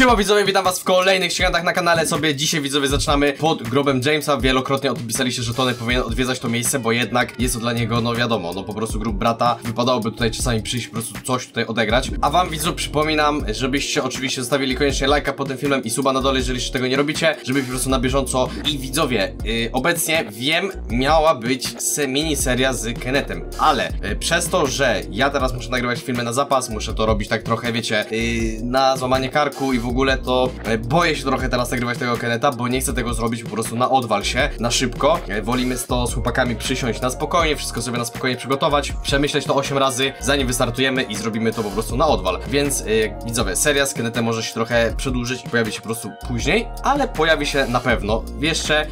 Siema widzowie, witam was w kolejnych ściągach na kanale. Sobie Dzisiaj widzowie zaczynamy pod grobem Jamesa. Wielokrotnie odpisaliście, że Tony powinien odwiedzać to miejsce Bo jednak jest to dla niego, no wiadomo, no po prostu grób brata. Wypadałoby tutaj czasami przyjść, po prostu coś tutaj odegrać. A wam widzów przypominam, żebyście oczywiście zostawili koniecznie lajka pod tym filmem I suba na dole, jeżeli jeszcze tego nie robicie Żeby po prostu na bieżąco. I widzowie, yy, obecnie wiem, miała być se mini seria z Kenetem Ale yy, przez to, że ja teraz muszę nagrywać filmy na zapas Muszę to robić tak trochę, wiecie, yy, na złamanie karku i w ogóle to e, boję się trochę teraz nagrywać tego Keneta, bo nie chcę tego zrobić po prostu na odwal się, na szybko. E, Wolimy to z chłopakami przysiąść na spokojnie, wszystko sobie na spokojnie przygotować, przemyśleć to 8 razy, zanim wystartujemy i zrobimy to po prostu na odwal. Więc yy, widzowie, seria z Kenetem może się trochę przedłużyć i pojawi się po prostu później, ale pojawi się na pewno. Jeszcze,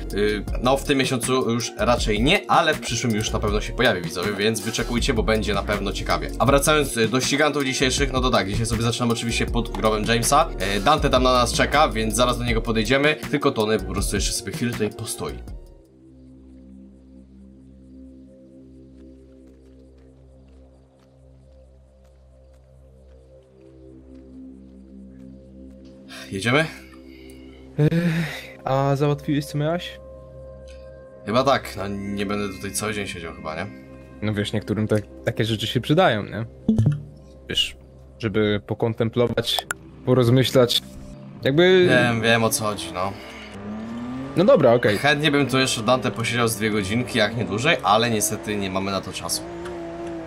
no w tym miesiącu już raczej nie, ale w przyszłym już na pewno się pojawi widzowie, więc wyczekujcie, bo będzie na pewno ciekawie. A wracając do ścigantów dzisiejszych, no to tak, dzisiaj sobie zaczynamy oczywiście pod grobem Jamesa. E, Dante tam na nas czeka, więc zaraz do niego podejdziemy, tylko Tony po prostu jeszcze sobie chwilę tutaj postoi. Jedziemy? A załatwiłeś co miałeś? Chyba tak, no nie będę tutaj cały dzień siedział chyba, nie? No wiesz, niektórym tak, takie rzeczy się przydają, nie? Wiesz, żeby pokontemplować, porozmyślać. Jakby. Wiem, wiem o co chodzi, no. No dobra, okej. Chętnie bym tu jeszcze Dante posiedział z dwie godzinki, jak nie dłużej, ale niestety nie mamy na to czasu.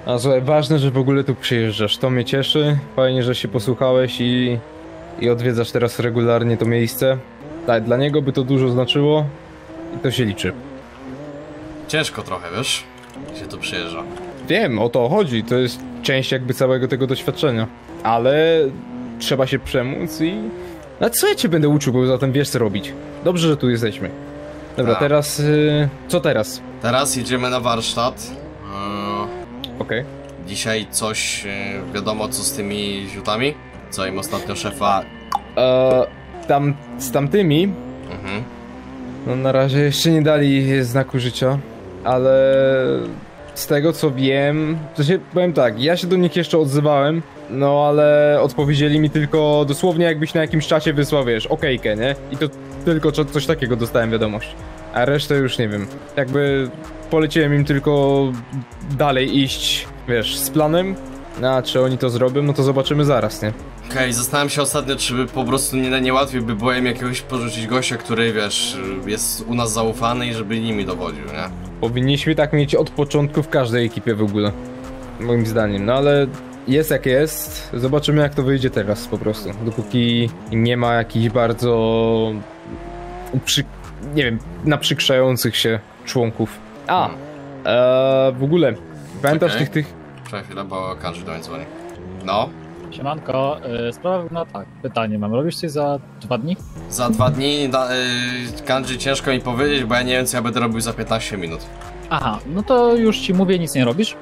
A słuchaj, ważne, że w ogóle tu przyjeżdżasz. To mnie cieszy. Fajnie, że się posłuchałeś i, i odwiedzasz teraz regularnie to miejsce. Tak, dla niego by to dużo znaczyło i to się liczy. Ciężko trochę, wiesz? Się tu przyjeżdża. Wiem, o to chodzi. To jest część jakby całego tego doświadczenia. Ale trzeba się przemóc i... A co ja cię będę uczył, bo zatem wiesz co robić. Dobrze, że tu jesteśmy. Dobra, Tak. teraz... Y... Co teraz? Teraz jedziemy na warsztat. Yy, Okej. Dzisiaj coś yy, wiadomo co z tymi ziutami? Co im ostatnio szefa... Eee, Tam... Z tamtymi... Mhm. No na razie jeszcze nie dali znaku życia, ale... Z tego co wiem... To się powiem tak, ja się do nich jeszcze odzywałem, no ale odpowiedzieli mi tylko dosłownie jakbyś na jakimś czacie wysłał, wiesz, okejkę, nie? I to tylko co, coś takiego dostałem wiadomość. A resztę już nie wiem. Jakby poleciłem im tylko dalej iść, wiesz, z planem. A czy oni to zrobią, no to zobaczymy zaraz, nie? Okej, zastanawiam się ostatnio, czy by po prostu nie, nie łatwiej by było im jakiegoś porzucić gościa, który wiesz, jest u nas zaufany i żeby nimi dowodził, nie? Powinniśmy tak mieć od początku w każdej ekipie w ogóle. Moim zdaniem, no ale jest jak jest. Zobaczymy jak to wyjdzie teraz po prostu. Dopóki nie ma jakichś bardzo uprzy... nie wiem, naprzykrzających się członków. A, Hmm. e, w ogóle, pamiętasz Okej. tych tych... Czekaj chwilę, bo Kanji do mnie dzwoni. No, Siemanko, y, sprawa wygląda tak. Pytanie mam, robisz coś za dwa dni? za dwa dni da, yy, Kanji ciężko mi powiedzieć, bo ja nie wiem co ja będę robił za 15 minut. Aha, no to już ci mówię, nic nie robisz.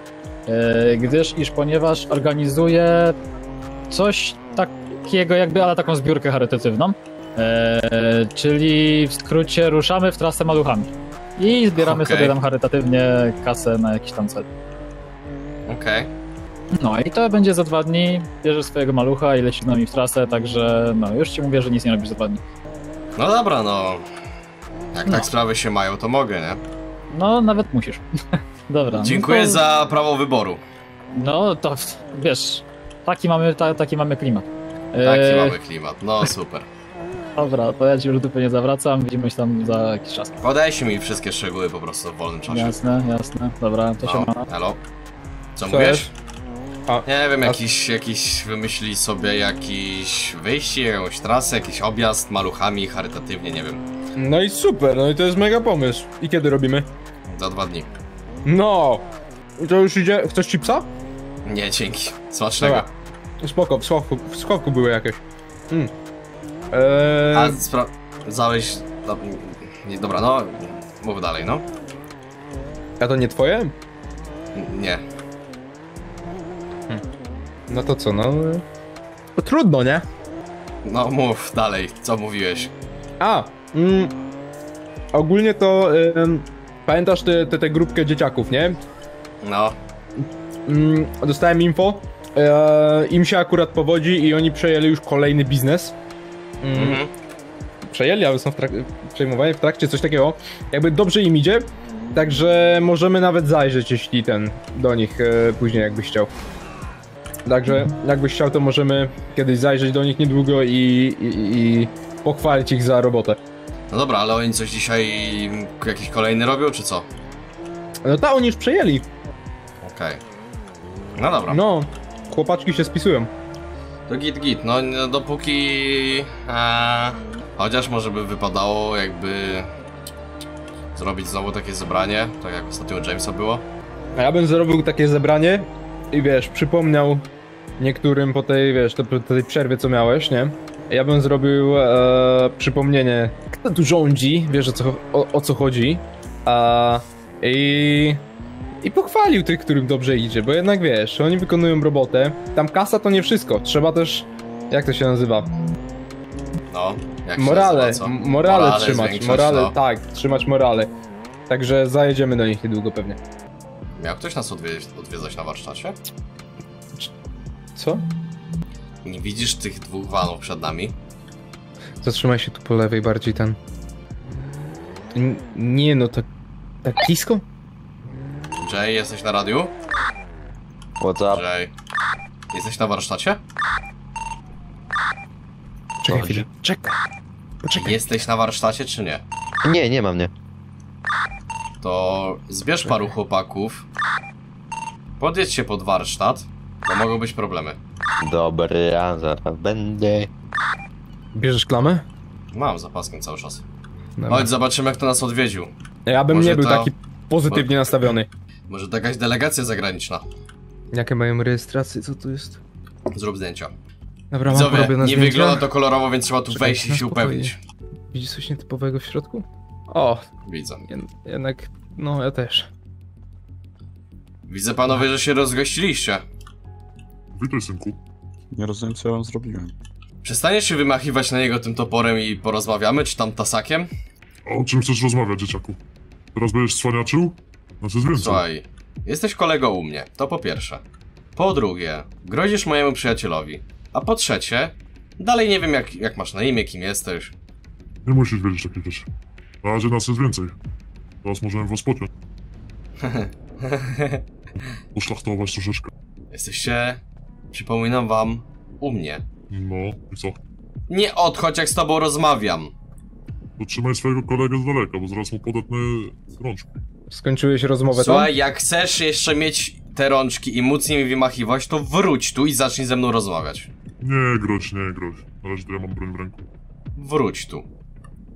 Y, gdyż, iż ponieważ organizuję coś takiego jakby, ale taką zbiórkę charytatywną. Y, czyli w skrócie ruszamy w trasę maluchami. I zbieramy Okej. sobie tam charytatywnie kasę na jakiś tam cel. Okej. No i to będzie za dwa dni. Bierzesz swojego malucha i lecisz z nami w trasę, także no już ci mówię, że nic nie robisz za dwa dni. No dobra, no. Jak No. tak sprawy się mają, to mogę, nie? No, nawet musisz. Dobra. Dziękuję no to, za prawo wyboru. No to wiesz, taki mamy, ta, taki mamy klimat. Taki Eee, mamy klimat, no super. Dobra, to ja ci już dupy nie zawracam, widzimy się tam za jakiś czas. Podajcie mi wszystkie szczegóły po prostu w wolnym czasie. Jasne, jasne. Dobra, to się No, ma. hello? Co, Co mówisz? A, Nie wiem, A- jakiś, jakiś wymyślili sobie jakiś wyjście, jakąś trasę, jakiś objazd maluchami, charytatywnie, nie wiem. no i super, no i to jest mega pomysł. I kiedy robimy? Za dwa dni. No! I to już idzie... Chcesz chipsa? Nie, dzięki. Smacznego. Dobra. Spoko, w schowku, w schowku były jakieś. Mm. Eee, A sprawdzałeś... nie, Dobra, no, mów dalej, no. a to nie twoje? N- Nie. No to co, no... To trudno, nie? No, mów dalej, co mówiłeś. A, mm, ogólnie to... Ym, pamiętasz tę te, te grupkę dzieciaków, nie? No, Mm, dostałem info. E, im się akurat powodzi i oni przejęli już kolejny biznes. mm, Mhm. przejęli, albo są w trak- przejmowani w trakcie, coś takiego. Jakby dobrze im idzie, także możemy nawet zajrzeć, jeśli ten, do nich e, później jakbyś chciał. Także jakbyś chciał, to możemy kiedyś zajrzeć do nich niedługo i, i, i pochwalić ich za robotę. No dobra, ale oni coś dzisiaj jakiś kolejny robią, czy co? No ta, oni już przejęli. Okej. No dobra. No, chłopaczki się spisują. To git git, no no, dopóki... E, chociaż może by wypadało jakby... Zrobić znowu takie zebranie, tak jak ostatnio u Jamesa było. A ja bym zrobił takie zebranie i wiesz, przypomniał niektórym po tej, wiesz, tej przerwie, co miałeś, nie? Ja bym zrobił e, przypomnienie, kto tu rządzi, wiesz o co, o, o co chodzi. A, i, I pochwalił tych, którym dobrze idzie, bo jednak wiesz, oni wykonują robotę. Tam kasa to nie wszystko, trzeba też, jak to się nazywa? No, jak się Morale, nazywa, co? m- morale, trzymać, morale, no. tak, trzymać morale. Także zajedziemy do nich niedługo pewnie. Miał ktoś nas odwie odwiedzać na warsztacie? Co? Nie widzisz tych dwóch vanów przed nami? Zatrzymaj się tu po lewej bardziej ten. N- nie no, tak. Tak blisko? Jay, jesteś na radiu? What's up? Jay. Jesteś na warsztacie? Czekaj chwilę. Czekaj. Poczekaj. Jesteś na warsztacie czy nie? Nie, nie mam, nie. To zbierz paru chłopaków. Podjedźcie pod warsztat, bo mogą być problemy. Dobra, zaraz będę. Bierzesz klamę? Mam za paskiem cały czas. Dobra. Chodź, zobaczymy kto nas odwiedził. Ja bym może nie był to- taki pozytywnie nastawiony. Może to jakaś delegacja zagraniczna. Jakie mają rejestracje? Co tu jest? Zrób zdjęcia. Dobra, mam Widzowie, nie zdjęcia. wygląda to kolorowo, więc trzeba tu Czekaj, wejść i się upewnić. Widzisz coś nietypowego w środku? O, Widzę. jed- jednak, no ja też. Widzę panowie, że się rozgościliście. Witaj, synku. Nie rozumiem, co ja wam zrobiłem. Przestaniesz się wymachiwać na niego tym toporem i porozmawiamy, czy tam tasakiem? O czym chcesz rozmawiać, dzieciaku? Teraz będziesz cwaniaczył? Nas jest więcej. Słuchaj, jesteś kolegą u mnie, to po pierwsze. Po drugie, grozisz mojemu przyjacielowi. A po trzecie, dalej nie wiem jak, jak masz na imię, kim jesteś. Nie musisz wiedzieć takich rzeczy. Na razie nas jest więcej. Teraz możemy was pociąć. Poszlachtować troszeczkę. Jesteście, przypominam wam, u mnie. No i co? Nie odchodź jak z tobą rozmawiam. To trzymaj swojego kolegę z daleka, bo zaraz mu podatnę rączki. Skończyłeś rozmowę Słuchaj, jak chcesz jeszcze mieć te rączki i móc nimi wymachiwać, to wróć tu i zacznij ze mną rozmawiać. Nie groź, nie groź. Na razie to ja mam broń w ręku. Wróć tu.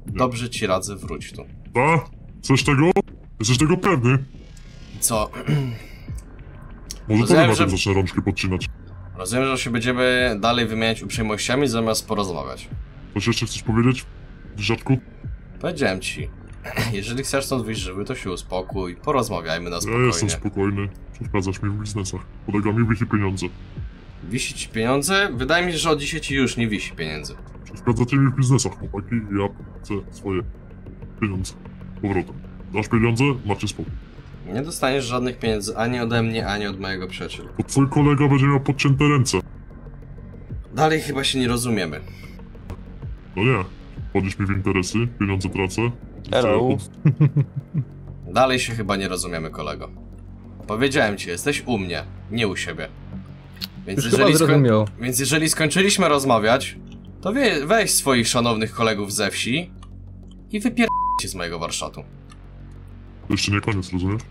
Dobrze ci radzę, wróć tu. Ta? Chcesz tego? Jesteś tego pewny? Co? Może Rozumiem, to że... zacznę rączki podcinać. Rozumiem, że się będziemy dalej wymieniać uprzejmościami zamiast porozmawiać. Coś jeszcze chcesz powiedzieć? Dzieciaczku? Powiedziałem ci. Jeżeli chcesz stąd wyjść żywy, to się uspokój, porozmawiajmy na Ja spokojnie. jestem spokojny. Przeszkadzasz mi w biznesach. Kolega mi wisi pieniądze. Wisi ci pieniądze? Wydaje mi się, że od dzisiaj ci już nie wisi pieniędzy. Przeszkadzacie mi w biznesach, chłopaki. Ja chcę swoje pieniądze. Powrotem. Dasz pieniądze? Macie spokój. Nie dostaniesz żadnych pieniędzy ani ode mnie, ani od mojego przyjaciela. Bo twój kolega będzie miał podcięte ręce. Dalej chyba się nie rozumiemy. No nie. Wchodzisz mi w interesy, pieniądze tracę. Hello. Dalej się chyba nie rozumiemy, kolego. Powiedziałem ci, jesteś u mnie, nie u siebie. Więc Już jeżeli, skoń... Więc jeżeli skończyliśmy rozmawiać, to wie... weź swoich szanownych kolegów ze wsi i wypierdźcie z mojego warsztatu. To jeszcze nie koniec, rozumiesz?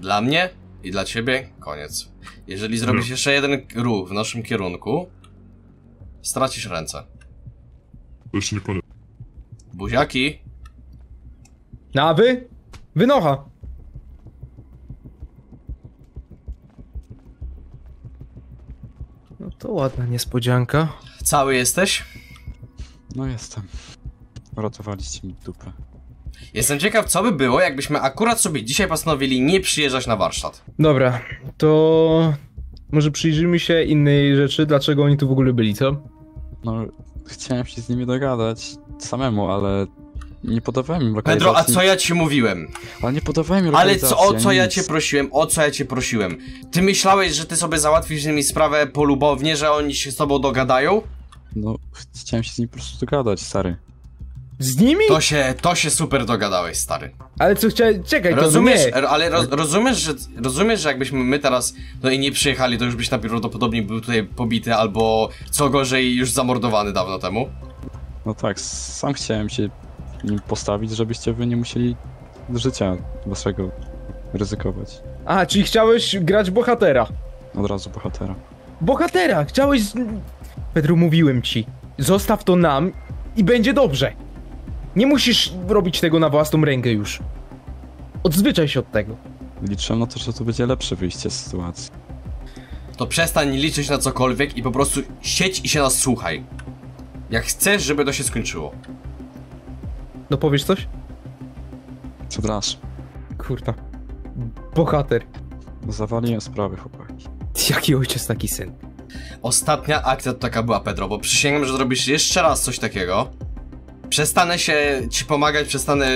Dla mnie i dla ciebie koniec. Jeżeli zrobisz Nie. jeszcze jeden ruch w naszym kierunku, stracisz ręce. To jeszcze nie koniec. Buziaki, No a wy? Wynocha! No to ładna niespodzianka. cały jesteś? No jestem. Uratowaliście mi dupę. Jestem ciekaw, co by było, jakbyśmy akurat sobie dzisiaj postanowili nie przyjeżdżać na warsztat. Dobra, to może przyjrzyjmy się innej rzeczy, dlaczego oni tu w ogóle byli, co? No, chciałem się z nimi dogadać samemu, ale nie podawałem im lokalizacji. Pedro, a co ja ci mówiłem? Ale nie podawałem im Ale co, o co ja nic. cię prosiłem? O co ja cię prosiłem? Ty myślałeś, że ty sobie załatwisz z nimi sprawę polubownie, że oni się z tobą dogadają? No, chciałem się z nim po prostu dogadać, stary. Z nimi? To się, to się super dogadałeś, stary. Ale co chciałeś... Czekaj, to Rozumiesz, nie. r- ale roz, rozumiesz, że, rozumiesz, że jakbyśmy my teraz no i nie przyjechali, to już byś najprawdopodobniej był tutaj pobity albo co gorzej już zamordowany dawno temu. No tak, sam chciałem się nim postawić, żebyście wy nie musieli życia waszego ryzykować. A, czyli chciałeś grać bohatera. Od razu bohatera. Bohatera! Chciałeś... Pedro, mówiłem ci. Zostaw to nam i będzie dobrze. Nie musisz robić tego na własną rękę już. Odzwyczaj się od tego. Liczę na to, że to będzie lepsze wyjście z sytuacji. To przestań liczyć na cokolwiek i po prostu siedź i się nas słuchaj. Jak chcesz, żeby to się skończyło. No powiesz coś? Przepraszam. Kurwa. Bohater. Zawaliłem sprawy, chłopaki. Jaki ojciec, taki syn. Ostatnia akcja to taka była, Pedro, bo przysięgam, że zrobisz jeszcze raz coś takiego. Przestanę się ci pomagać, przestanę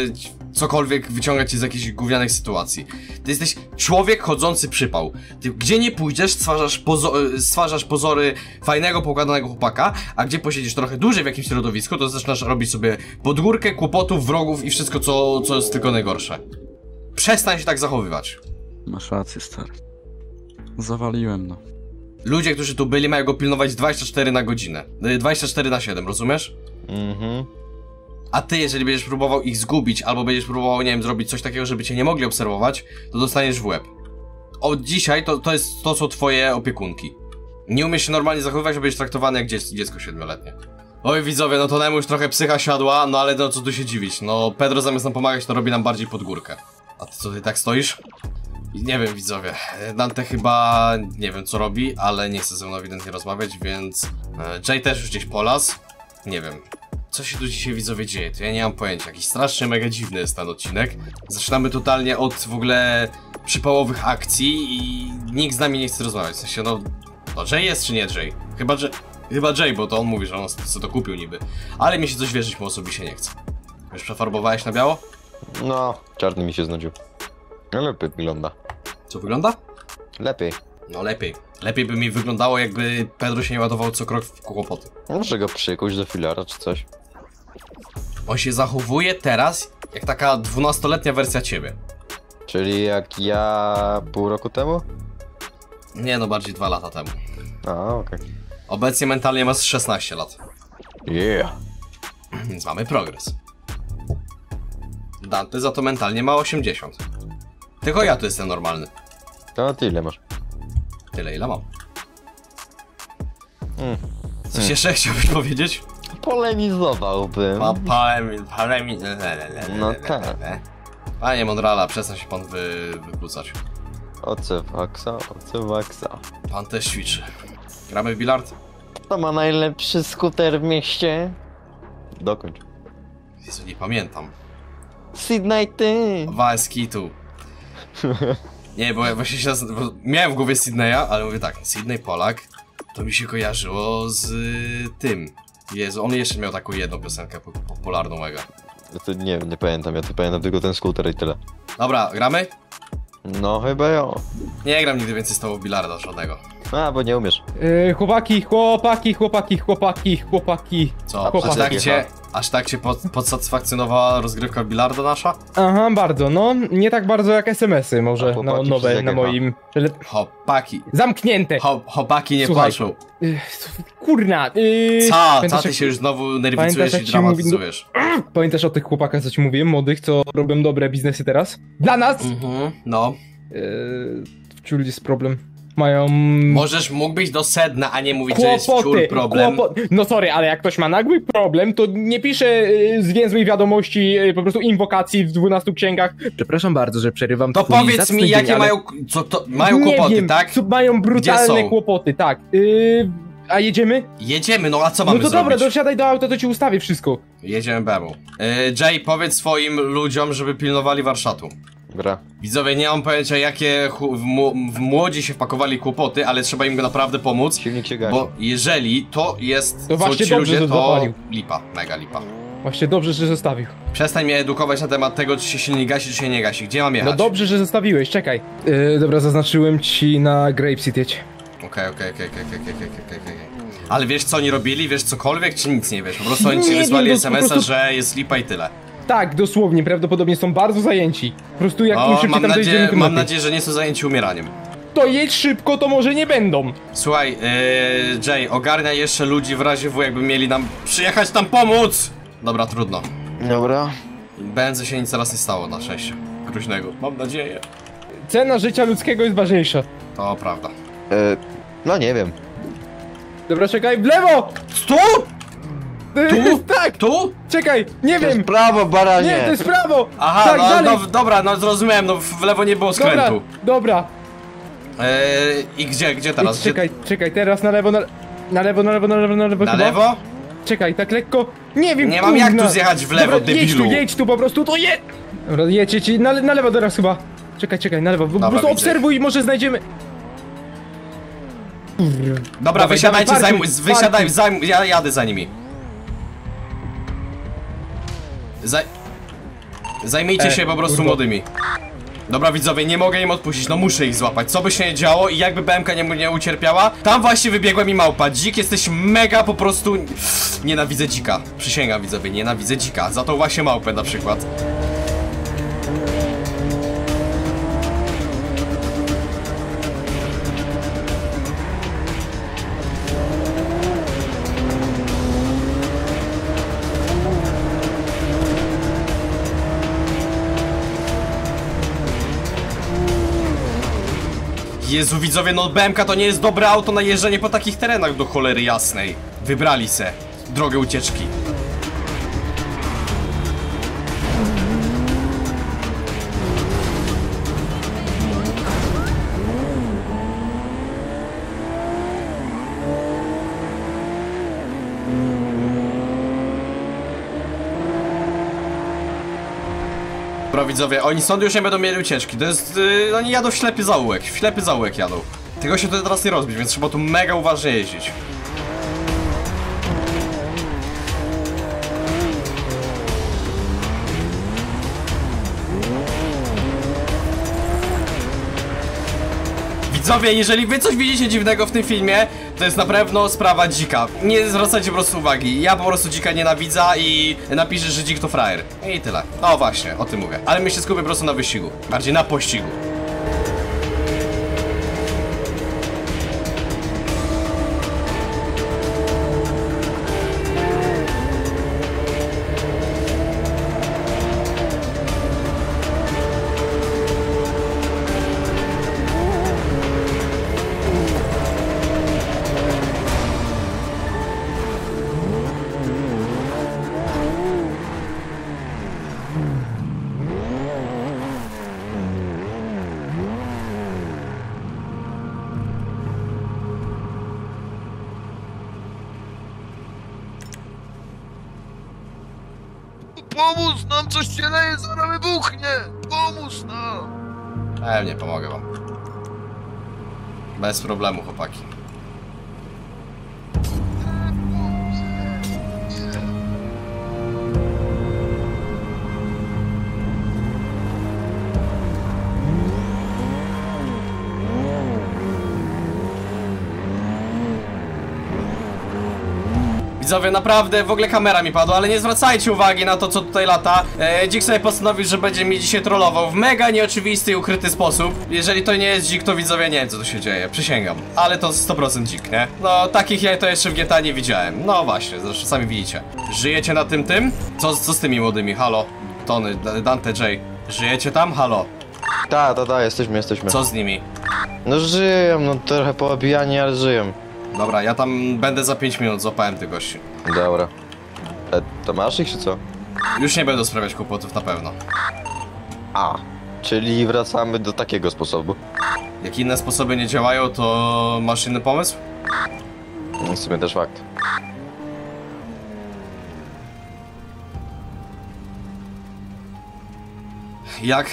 cokolwiek wyciągać ci z jakichś gównianych sytuacji. Ty jesteś człowiek chodzący przypał. Ty gdzie nie pójdziesz, stwarzasz, pozo y, stwarzasz pozory fajnego, poukładanego chłopaka, a gdzie posiedzisz trochę dłużej w jakimś środowisku, to zaczynasz robić sobie podgórkę, kłopotów, wrogów i wszystko, co, co jest tylko najgorsze. Przestań się tak zachowywać. Masz rację, stary. Zawaliłem, no. Ludzie, którzy tu byli, mają go pilnować 24 na godzinę. Y, 24 na 7, rozumiesz? Mhm. A ty, jeżeli będziesz próbował ich zgubić, albo będziesz próbował, nie wiem, zrobić coś takiego, żeby cię nie mogli obserwować, to dostaniesz w łeb. Od dzisiaj to, to jest to, są twoje opiekunki. Nie umiesz się normalnie zachowywać, że będziesz traktowany jak dziecko, dziecko siedmioletnie. Oj widzowie, no to nam już trochę psycha siadła, no ale no co tu się dziwić, no Pedro zamiast nam pomagać, to robi nam bardziej pod górkę. A ty co, ty tak stoisz? Nie wiem widzowie, Dante chyba nie wiem co robi, ale nie chce ze mną ewidentnie rozmawiać, więc e, Jay też już gdzieś polas. Nie wiem, co się tu dzisiaj widzowie dzieje, to ja nie mam pojęcia. Jakiś strasznie mega dziwny jest ten odcinek. Zaczynamy totalnie od w ogóle przypałowych akcji i nikt z nami nie chce rozmawiać. W sensie, no, no Jay jest czy nie Jay? Chyba, że, chyba Jay, bo to on mówi, że on sobie to kupił niby. Ale mi się coś wierzyć mu osobiście nie chce. Już przefarbowałeś na biało? No, czarny mi się znudził. No lepiej wygląda. Co wygląda? Lepiej. No lepiej. Lepiej by mi wyglądało, jakby Pedro się nie ładował co krok w kłopoty. Może go przykuć do filara czy coś. On się zachowuje teraz jak taka dwunastoletnia wersja ciebie. Czyli jak ja pół roku temu? Nie no, bardziej dwa lata temu. A, okej. Obecnie mentalnie masz 16 lat. Yeah. Więc mamy progres. Dante za to mentalnie ma 80. Tylko ja tu jestem normalny. To ty ile masz? Tyle ile mam. Mm. Coś jeszcze chciałbyś powiedzieć? Polemizowałbym. Pa, palemi, palemi, No tak. Panie Monrala, przestań się pan wy, wykłócać. Oce waksa, oce waksa. Pan też ćwiczy. Gramy w bilard? Kto ma najlepszy skuter w mieście? Dokończ. Jezu, nie pamiętam. Sydney ty! Walski tu. Nie, bo ja właśnie się miałem w głowie Sydneya, ale mówię tak, Sydney Polak, to mi się kojarzyło z y, tym. Jezu, on jeszcze miał taką jedną piosenkę po- popularną mega. Ja to nie nie pamiętam, ja to pamiętam tylko ten skuter i tyle. Dobra, gramy? No chyba ja. Nie gram nigdy więcej z tobą w bilarda żadnego. A, bo nie umiesz. Yy, chłopaki, chłopaki, chłopaki, chłopaki, chłopaki. Co, Chłopak. aż tak Jaka? cię, aż tak cię pod, podsatysfakcjonowała rozgrywka w bilarda nasza? Aha, bardzo, no. Nie tak bardzo jak SMS-y może, no, nowe na moim... Chłopaki, Zamknięte! Ho, chłopaki nie Słuchaj. płaczą. Yy, kurna, yy... Co, co ty jak- się już znowu nerwicujesz i ci mówi- dramatyzujesz? Pamiętasz o tych chłopakach, co ci mówiłem, młodych, co robią dobre biznesy teraz? Dla nas! Mhm, no. Yy, wczuli jest problem. Mają... Możesz, mógłbyś do sedna, a nie mówić, że jest Kłopoty, wciul problem. kłopo- No sorry, ale jak ktoś ma nagły problem, to nie pisze y, zwięzłej wiadomości, y, po prostu inwokacji w 12 księgach. Przepraszam bardzo, że przerywam To powiedz mi, dzień, jakie ale mają, co to, mają nie kłopoty, wiem, tak? Co, mają brutalne kłopoty, tak. Y, a jedziemy? Jedziemy, no a co mamy no to zrobić? dobra, dosiadaj do auta, to ci ustawię wszystko. Jedziemy bemu. Yy, Jay, powiedz swoim ludziom, żeby pilnowali warsztatu. Gra. Widzowie, nie mam pojęcia, jakie w, w młodzi się wpakowali kłopoty, ale trzeba im naprawdę pomóc. Silnik się gasi. Bo jeżeli to jest, To właśnie ci dobrze, ludzie, że to lipa, mega lipa. Właśnie dobrze, że zostawił. Przestań mnie edukować na temat tego, czy się silnik gasi, czy się nie gasi. Gdzie mam jechać? No dobrze, że zostawiłeś, czekaj. Y, dobra, zaznaczyłem ci na Grapeseed jedź. Okej, okej, okej, okej, okej, okej, okej, okej. Ale wiesz co oni robili? Wiesz cokolwiek, czy nic nie wiesz? Po prostu oni ci Nie wysłali no, SMS-a, prostu- że jest lipa i tyle. Tak, dosłownie, prawdopodobnie są bardzo zajęci. Po prostu jak im O, szybciej mam, tam dojdziemy, nadzieję, tym mam lepiej. nadzieję, że nie są zajęci umieraniem. To jedź szybko, to może nie będą. Słuchaj, yy, Jay, ogarniaj jeszcze ludzi w razie W, jakby mieli nam przyjechać tam pomóc! Dobra, trudno. Dobra. Benzy się nic teraz nie stało, na szczęście. Gruźnego. Mam nadzieję. Cena życia ludzkiego jest ważniejsza. To prawda. E, no nie wiem. Dobra, czekaj, w lewo! Tu? Tu? tak, Tu? czekaj, nie To wiem! jest prawo, baranie! Nie, to jest prawo! Aha, tak, no, dalej. no dobra, no zrozumiałem, no w lewo nie było Dobra, skrętu. dobra. Eee, I gdzie, gdzie teraz? Idź, Gdzie? czekaj, czekaj, teraz na lewo, na, na lewo, na lewo, na lewo, na lewo Na chyba. lewo? Czekaj, tak lekko. Nie wiem, Nie mam jak kurna. tu zjechać w lewo, Dobra, jedź tu, debilu. jedź tu po prostu, to jedź! Dobra, jedź, jedź, na, na lewo teraz chyba. Czekaj, czekaj, na lewo, po Dobra, prostu widzę. obserwuj, może znajdziemy... Dobra, Dawaj, wysiadajcie, dawaj, parkuj, wysiadaj, parkuj. ja jadę za nimi. Zaj... Zajmijcie E, się po prostu kurwa. młodymi. Dobra widzowie, nie mogę im odpuścić, no muszę ich złapać. Co by się nie działo i jakby BMK nie, nie ucierpiała, tam właśnie wybiegła mi małpa. Dzik, jesteś mega po prostu... Nienawidzę dzika. Przysięgam widzowie, nienawidzę dzika. Za tą właśnie małpę na przykład. Jezu widzowie, no BMK to nie jest dobre auto na jeżdżenie po takich terenach do cholery jasnej. Wybrali se drogę ucieczki. Widzowie, oni stąd już nie będą mieli ucieczki. To jest. Yy, oni jadą w ślepy zaułek. W ślepy zaułek jadą. Tego się tutaj teraz nie rozbić, więc trzeba tu mega uważnie jeździć. Widzowie, jeżeli wy coś widzicie dziwnego w tym filmie, to jest na pewno sprawa dzika. Nie zwracajcie po prostu uwagi. Ja po prostu dzika nienawidzę i napiszę, że dzik to frajer. I tyle. O właśnie, o tym mówię. Ale my się skupię po prostu na wyścigu. Bardziej na pościgu. Pomóż nam, coś się leje, zaraz wybuchnie! Pomóż nam! E, nie pomogę wam. Bez problemu, chłopaki. Widzowie, naprawdę, w ogóle kamera mi padła, ale nie zwracajcie uwagi na to, co tutaj lata. E, dzik sobie postanowił, że będzie mnie dzisiaj trollował w mega nieoczywisty i ukryty sposób. Jeżeli to nie jest dzik, to widzowie nie wiem, co tu się dzieje, przysięgam. Ale to 100% dzik, nie? No, takich ja to jeszcze w GTA nie widziałem. No właśnie, zresztą sami widzicie. Żyjecie na tym tym? Co, co z tymi młodymi? Halo? Tony, Dante, J. Żyjecie tam? Halo? Ta, ta, ta, jesteśmy, jesteśmy. Co z nimi? No żyją, no trochę poobijani, ale żyją. Dobra, ja tam będę za 5 minut, złapałem tych gości. Dobra. E, to masz ich czy co? Już nie będę sprawiać kłopotów na pewno. A. Czyli wracamy do takiego sposobu. Jak inne sposoby nie działają, to masz inny pomysł? W sumie też fakt. Jak?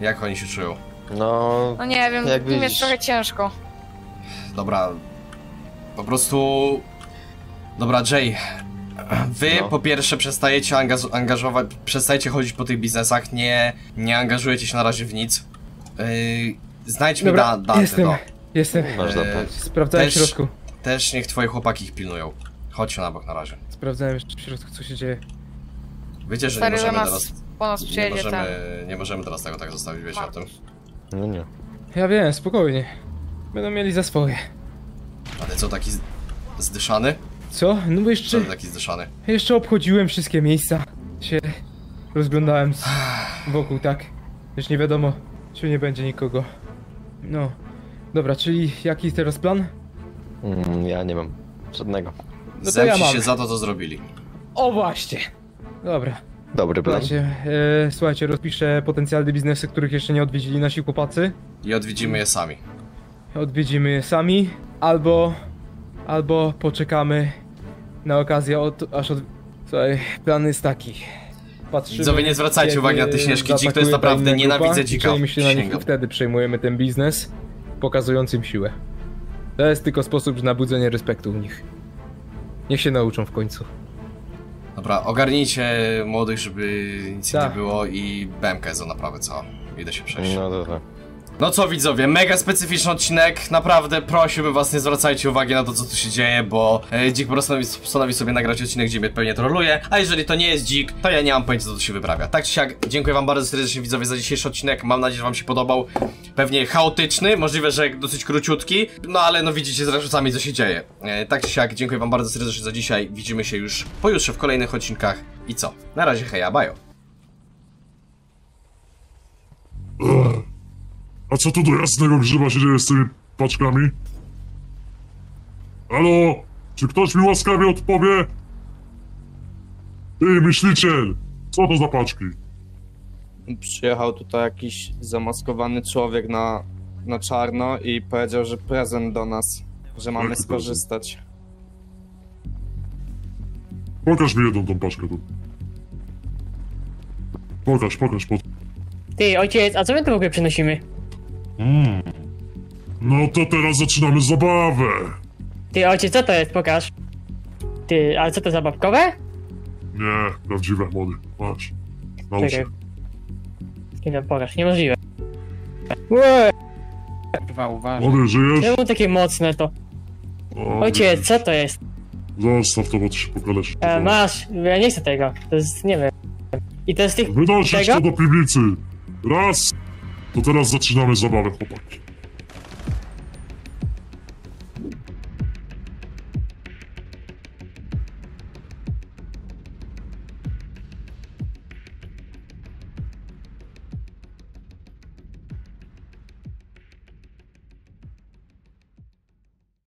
Jak oni się czują? No... No nie wiem, Jak tym jest widzisz. trochę ciężko. Dobra. Po prostu. Dobra, Jay. Wy No. po pierwsze przestajecie angaż angażować, przestajecie chodzić po tych biznesach, nie, nie angażujecie się na razie w nic. Yy, znajdź mi Dobra, da, Dante, jestem, no. jestem. Masz zapłać. Sprawdzałem w Też- środku. Też niech twoje chłopaki ich pilnują. Chodźcie na bok na razie. Sprawdzałem jeszcze w środku, co się dzieje. Wiecie, że nie Stary możemy nas, teraz... po nas Nie możemy, nie możemy teraz tego tak zostawić, wiecie o tym. No nie. Ja wiem, spokojnie. Będą mieli za swoje. Ale co, taki zdyszany? Co? No bo Co jeszcze, ty taki zdyszany? jeszcze obchodziłem wszystkie miejsca. Się rozglądałem z- wokół, tak? Już nie wiadomo, czy nie będzie nikogo. No. Dobra, czyli jaki teraz plan? Mm, ja nie mam żadnego. No ja Zemści mam. się za to, co zrobili. O właśnie! Dobra. Dobry plan. Słuchajcie, e, słuchajcie, rozpiszę potencjalne biznesy, których jeszcze nie odwiedzili nasi chłopacy. I odwiedzimy je sami. Odwiedzimy je sami, albo... Albo poczekamy na okazję, od, aż od... Słuchaj, plan jest taki. Patrzymy, Widzowie, nie zwracajcie uwagi na te śnieżki, dzik to jest naprawdę, inna nienawidzę grupa, dzika. się na nich i wtedy przejmujemy ten biznes, pokazując im siłę. To jest tylko sposób na budzenie respektu w nich. Niech się nauczą w końcu. Dobra, ogarnijcie młodych, żeby nic Tak. nie było i BMK jest do naprawy cała. Idę się przejść. No tak. No co widzowie, mega specyficzny odcinek, naprawdę prosiłbym was nie zwracajcie uwagi na to co tu się dzieje, bo e, Dzik po prostu postanowi, sobie nagrać odcinek, gdzie mnie pewnie troluje, a jeżeli to nie jest Dzik, to ja nie mam pojęcia co tu się wyprawia. Tak czy siak, dziękuję wam bardzo serdecznie widzowie za dzisiejszy odcinek, mam nadzieję, że wam się podobał, pewnie chaotyczny, możliwe, że dosyć króciutki, no ale no widzicie zresztą sami co się dzieje. E, tak czy siak, dziękuję wam bardzo serdecznie za dzisiaj, widzimy się już pojutrze w kolejnych odcinkach i co? Na razie heja, bajo. A co tu do jasnego grzyba się dzieje z tymi paczkami? Halo? Czy ktoś mi łaskawie odpowie? Ty, myśliciel! Co to za paczki? Przyjechał tutaj jakiś zamaskowany człowiek na, na czarno i powiedział, że prezent do nas, że mamy Jaki skorzystać. Pokaż mi jedną tą paczkę tu. Pokaż, pokaż, pokaż. Ty, ojciec, a co my tu w ogóle przynosimy? Mm. No to teraz zaczynamy zabawę. Ty, ojciec, co to jest? Pokaż. Ty, ale co to zabawkowe? Nie, prawdziwe młody. Masz. Naucz się. Czekaj. Nie, pokaż, niemożliwe. Łe, Kurwa, uważaj. Młody, żyjesz? czemu takie mocne to? O, Ojciec, co to jest? Zostaw to, bo ty się pokaleczysz. E, masz, ja nie chcę tego. To jest, nie wiem. I to jest tych... Wynosisz tego? to do piwnicy. Raz. To teraz zaczynamy zabawę, chłopaki.